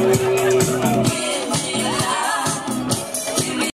Thank you.